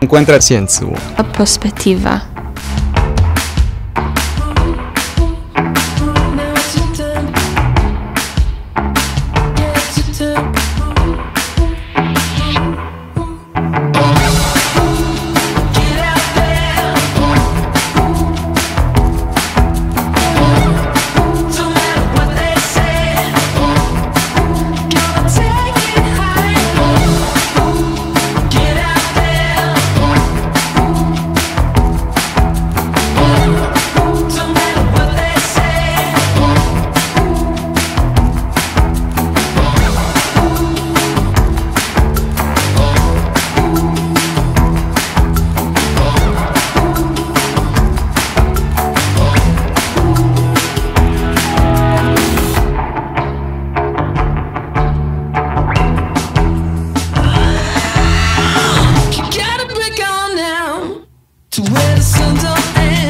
Encuentra sensu. La prospettiva. to where the sun don't end.